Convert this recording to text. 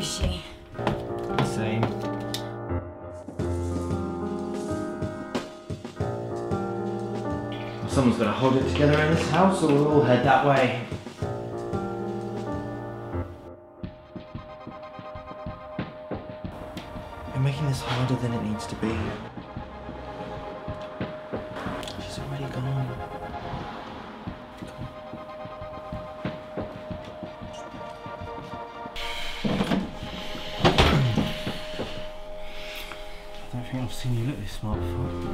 is she? Same. Someone's got to hold it together in this house, or we'll all head that way. You're making this harder than it needs to be. She's already gone. Don't think I've seen you look this smart before.